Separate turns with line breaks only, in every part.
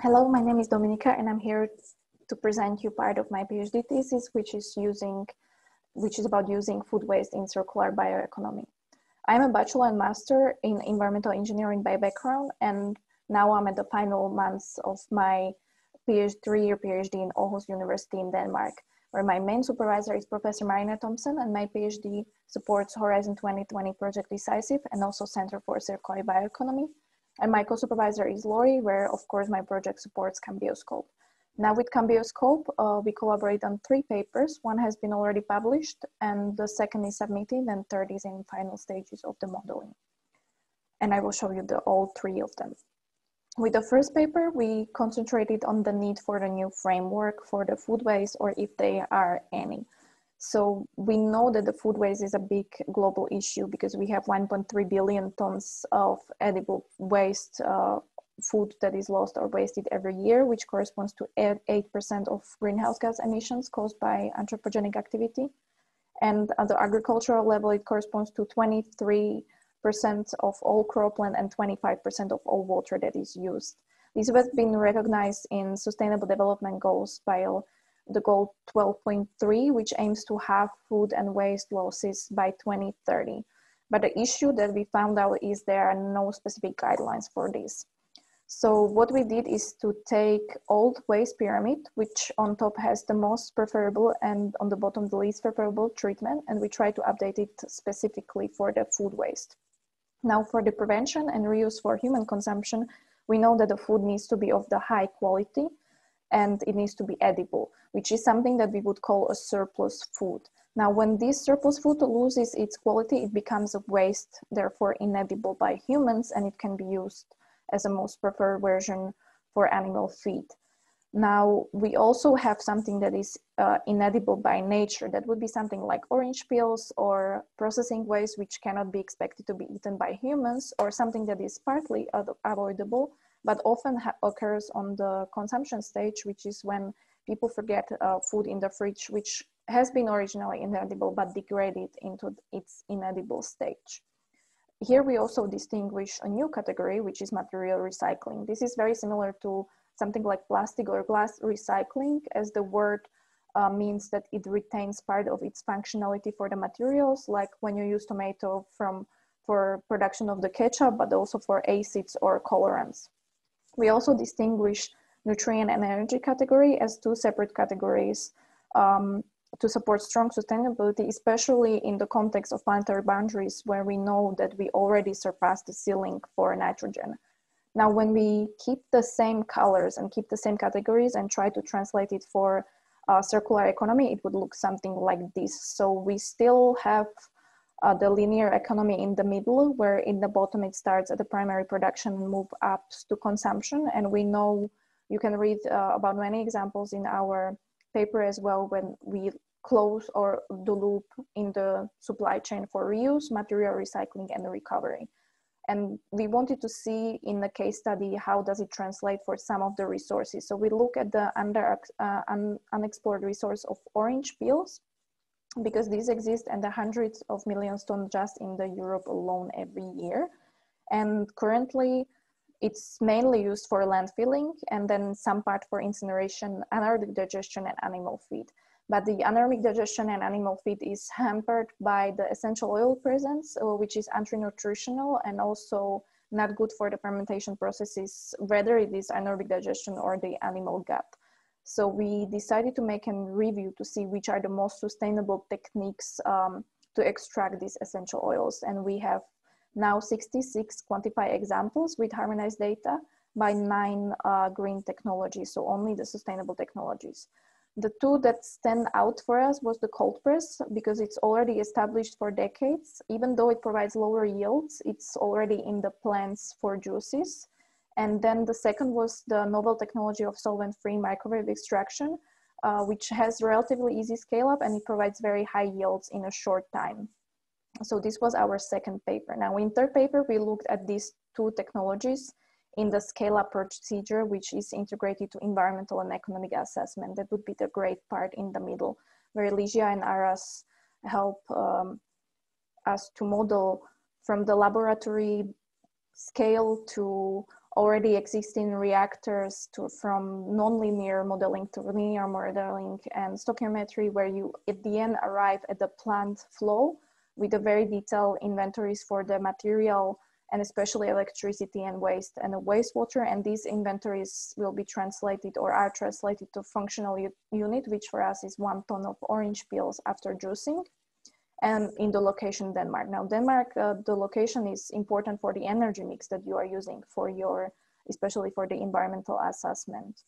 Hello, my name is Dominika and I'm here to present you part of my PhD thesis, which is using, which is about using food waste in circular bioeconomy. I'm a bachelor and master in environmental engineering by background, and now I'm at the final months of my PhD, three-year PhD in Aarhus University in Denmark, where my main supervisor is Professor Marianne Thomsen, and my PhD supports Horizon 2020 Project Decisive and also Center for Circular Bioeconomy, and my co-supervisor is Lori, where of course my project supports Cambioscop. Now with Cambioscop, uh, we collaborate on three papers. One has been already published and the second is submitted and third is in final stages of the modeling. And I will show you the all three of them. With the first paper, we concentrated on the need for the new framework for the food waste or if there are any. So we know that the food waste is a big global issue because we have 1.3 billion tons of edible waste uh, food that is lost or wasted every year, which corresponds to 8% of greenhouse gas emissions caused by anthropogenic activity. And at the agricultural level, it corresponds to 23% of all cropland and 25% of all water that is used. This has been recognized in Sustainable Development Goals by the goal 12.3, which aims to have food and waste losses by 2030. But the issue that we found out is there are no specific guidelines for this. So what we did is to take old waste pyramid, which on top has the most preferable and on the bottom the least preferable treatment, and we try to update it specifically for the food waste. Now for the prevention and reuse for human consumption, we know that the food needs to be of the high quality and it needs to be edible, which is something that we would call a surplus food. Now, when this surplus food loses its quality, it becomes a waste, therefore inedible by humans, and it can be used as a most preferred version for animal feed. Now, we also have something that is uh, inedible by nature. That would be something like orange peels or processing waste, which cannot be expected to be eaten by humans, or something that is partly avoidable, but often occurs on the consumption stage, which is when people forget uh, food in the fridge, which has been originally inedible but degraded into its inedible stage. Here we also distinguish a new category, which is material recycling. This is very similar to something like plastic or glass recycling, as the word uh, means that it retains part of its functionality for the materials, like when you use tomato from for production of the ketchup, but also for acids or colorants. We also distinguish nutrient and energy category as two separate categories um, to support strong sustainability, especially in the context of planetary boundaries where we know that we already surpassed the ceiling for nitrogen. Now, when we keep the same colors and keep the same categories and try to translate it for uh, circular economy, it would look something like this. So we still have uh, the linear economy in the middle, where in the bottom it starts at the primary production and move up to consumption. And we know you can read uh, about many examples in our paper as well when we close or the loop in the supply chain for reuse, material recycling, and recovery. And we wanted to see in the case study how does it translate for some of the resources. So we look at the under uh, un unexplored resource of orange peels because these exist and the hundreds of millions tons just in the Europe alone every year. And currently it's mainly used for landfilling and then some part for incineration, anaerobic digestion and animal feed. But the anaerobic digestion and animal feed is hampered by the essential oil presence, uh, which is anti-nutritional and also not good for the fermentation processes, whether it is anaerobic digestion or the animal gut. So we decided to make a review to see which are the most sustainable techniques um, to extract these essential oils. And we have now 66 quantified examples with harmonized data by nine uh, green technologies, so only the sustainable technologies. The two that stand out for us was the cold press because it's already established for decades. Even though it provides lower yields, it's already in the plants for juices. And then the second was the novel technology of solvent-free microwave extraction, uh, which has relatively easy scale up and it provides very high yields in a short time. So this was our second paper. Now in third paper, we looked at these two technologies in the scale up procedure, which is integrated to environmental and economic assessment. That would be the great part in the middle, where Ligia and Aras help um, us to model from the laboratory scale to already existing reactors to from nonlinear modeling to linear modeling and stoichiometry where you at the end arrive at the plant flow with a very detailed inventories for the material and especially electricity and waste and the wastewater. And these inventories will be translated or are translated to functional unit, which for us is one ton of orange peels after juicing and in the location Denmark. Now Denmark, uh, the location is important for the energy mix that you are using for your, especially for the environmental assessment.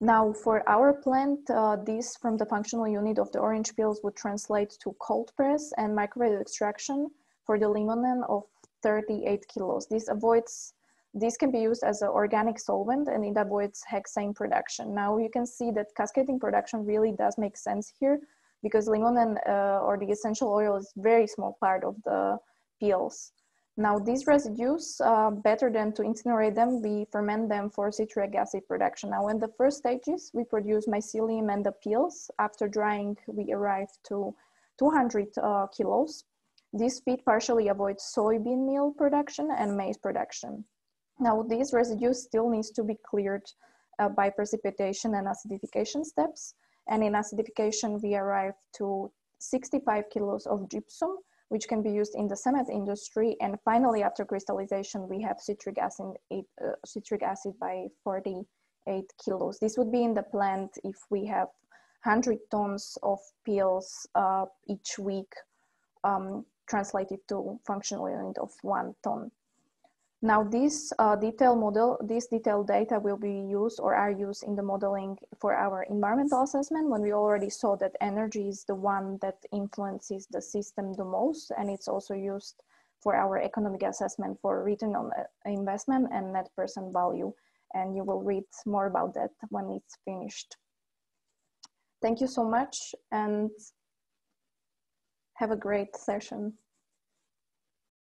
Now for our plant, uh, this from the functional unit of the orange peels would translate to cold press and microwave extraction for the limonen of 38 kilos. This avoids, this can be used as an organic solvent and it avoids hexane production. Now you can see that cascading production really does make sense here because limonen uh, or the essential oil is very small part of the peels. Now these residues, uh, better than to incinerate them, we ferment them for citric acid production. Now in the first stages, we produce mycelium and the peels. After drying, we arrive to 200 uh, kilos. This feed partially avoids soybean meal production and maize production. Now these residues still needs to be cleared uh, by precipitation and acidification steps. And in acidification, we arrive to 65 kilos of gypsum, which can be used in the cement industry. And finally, after crystallization, we have citric acid, uh, citric acid by 48 kilos. This would be in the plant if we have 100 tons of peels uh, each week um, translated to functional unit of one ton. Now this uh, detailed model, this detailed data will be used or are used in the modeling for our environmental assessment when we already saw that energy is the one that influences the system the most and it's also used for our economic assessment for return on uh, investment and net present value. And you will read more about that when it's finished. Thank you so much and have a great session.